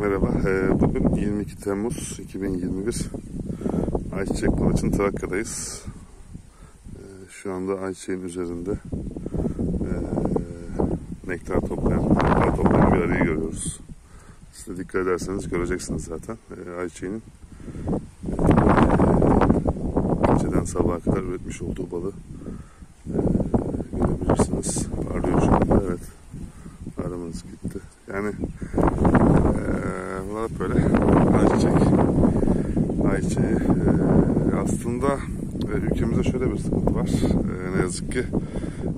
Merhaba. Ee, Bugün 22 Temmuz 2021. Ayçiçek Kılıç'ın Trakya'dayız. Ee, Şu anda ayçiçeğin üzerinde ee, nektar toplayan, nektar toplayan bir arıyı görüyoruz. Siz de dikkat ederseniz göreceksiniz zaten. Ayçiçeğinin geceden sabaha kadar üretmiş olduğu balı görebilirsiniz. Parlıyor şu anda. Evet. Aramız gitti. Yani hep böyle ayçiçek. Ayçiçeği. Ee, aslında e, ülkemizde şöyle bir sıkıntı var. Ee, ne yazık ki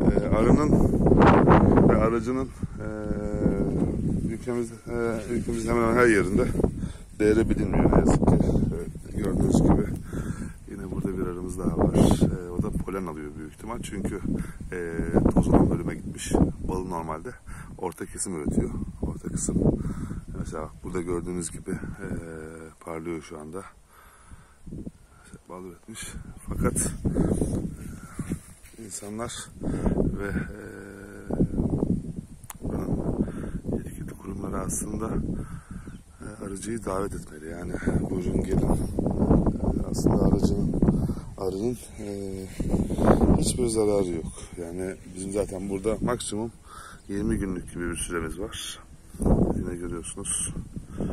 e, arının ve aracının e, ülkemizde, e, ülkemizin hemen her yerinde değeri bilinmiyor ne yazık ki. Evet, gördüğünüz gibi yine burada bir arımız daha var. E, o da polen alıyor büyük ihtimal. Çünkü e, toz olan bölüme gitmiş. Balı normalde orta kesim üretiyor. Orta kısım mesela burada gördüğünüz gibi e, parlıyor şu anda. Bal üretmiş. Fakat insanlar ve e, yetkili kurumları aslında e, arıcıyı davet etmeli. Yani buyurun gelin. Aslında aracının arının e, hiçbir zararı yok. Yani bizim zaten burada maksimum 20 günlük gibi bir süremiz var. Yine görüyorsunuz. E,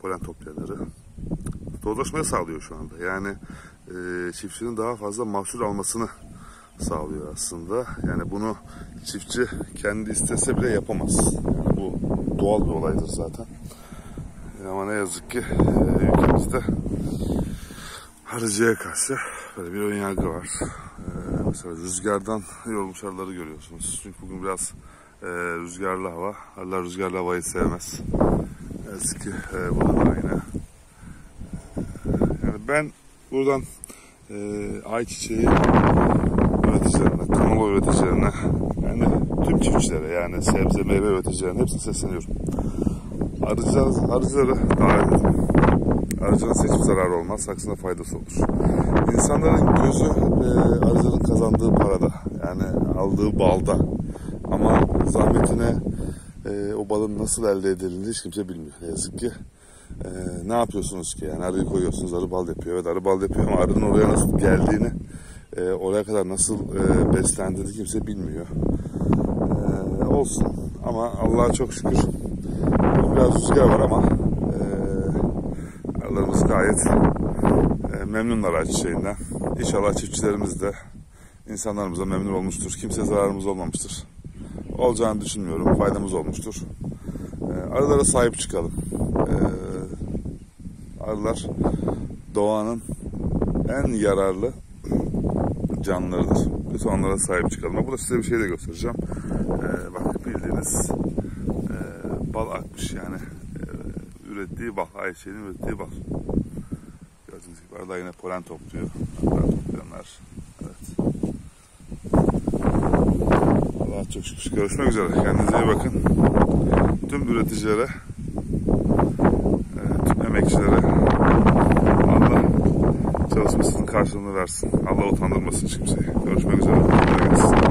polen toplayanları tozlaşmaya sağlıyor şu anda. Yani e, çiftçinin daha fazla mahsul almasını sağlıyor aslında. Yani bunu çiftçi kendi istese bile yapamaz. Bu doğal bir olaydır zaten. Ama ne yazık ki e, ülkemizde arıcıya karşı böyle bir önyargı var. E, mesela rüzgardan yorulmuş arıları görüyorsunuz. Çünkü bugün biraz e, rüzgarlı hava. Arılar rüzgarlı havayı sevmez. Yazık ki e, burada da aynı. Yani ben buradan e, ayçiçeği üreticilerine, kanola üreticilerine, yani tüm çiftçilere yani sebze meyve üreticilerine hepsine sesleniyorum. Arıcılar, arıcıları davet edin. Arıcının hiçbir zararı olmaz, aksine faydası olur. İnsanların gözü e, arıcının kazandığı parada, yani aldığı balda. Ama zahmetine e, o balın nasıl elde edildiğini hiç kimse bilmiyor. Ne yazık ki. Ee, ne yapıyorsunuz ki? Yani arıyı koyuyorsunuz arı bal yapıyor. Evet arı bal yapıyor ama arının oraya nasıl geldiğini e, oraya kadar nasıl e, beslendiğini kimse bilmiyor. Ee, olsun. Ama Allah'a çok şükür. Biraz rüzgar var ama e, arılarımız gayet e, memnunlar ayçiçeğinden İnşallah çiftçilerimiz de insanlarımıza memnun olmuştur. Kimse zararımız olmamıştır olacağını düşünmüyorum faydamız olmuştur e, arılara sahip çıkalım e, arılar doğanın en yararlı canlılarıdır. Lütfen onlara sahip çıkalım. Burada size bir şey de göstereceğim. Ee, bak bildiğiniz e, bal akmış yani. E, ürettiği bal. Ayşe'nin ürettiği bal. Gördüğünüz gibi arada yine polen topluyor. Polen toplayanlar. Evet. Allah çok şükür. Görüşmek üzere. Kendinize iyi bakın. Tüm üreticilere emekçilere Allah çalışmasının karşılığını versin. Allah utandırmasın kimseyi. Görüşmek üzere.